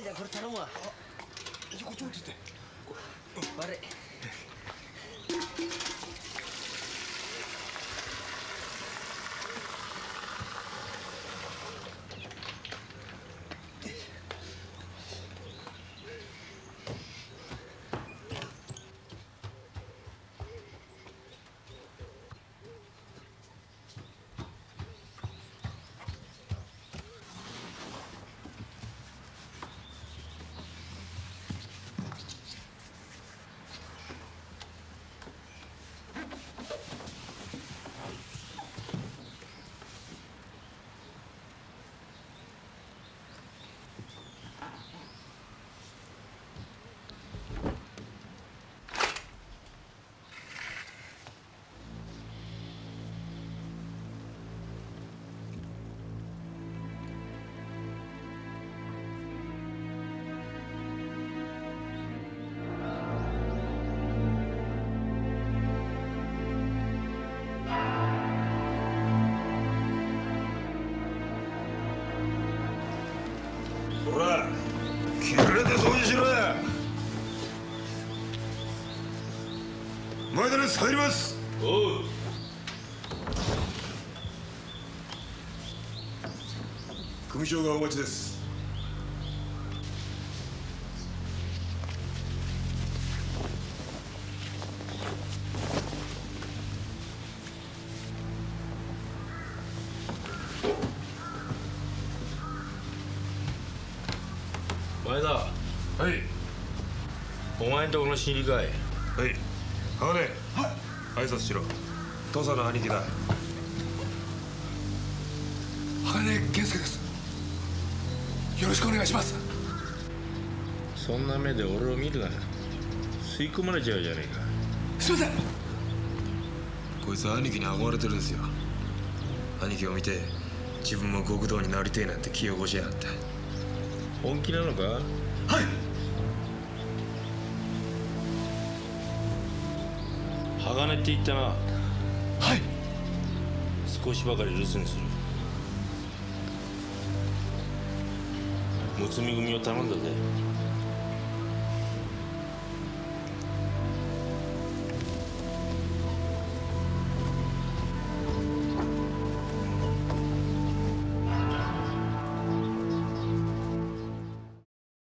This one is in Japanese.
ケンちゃんこれ頼むわ。じゃこっち持ってって。悪い切れて掃除しろ。や前田です入ります。おう組長がお待ちです。前田はい。お前んとこの知りかいはい。鋼はい挨拶しろ。土佐の兄貴だ。鋼健介です。よろしくお願いします。そんな目で俺を見るな。吸い込まれちゃうじゃねえか。すいません。こいつは兄貴に憧れてるんですよ。兄貴を見て自分も極道になりてえなんて気を起こしやがった本気なのか？はい。鋼って言ったな。はい。少しばかり留守にする。睦み組を頼んだぜ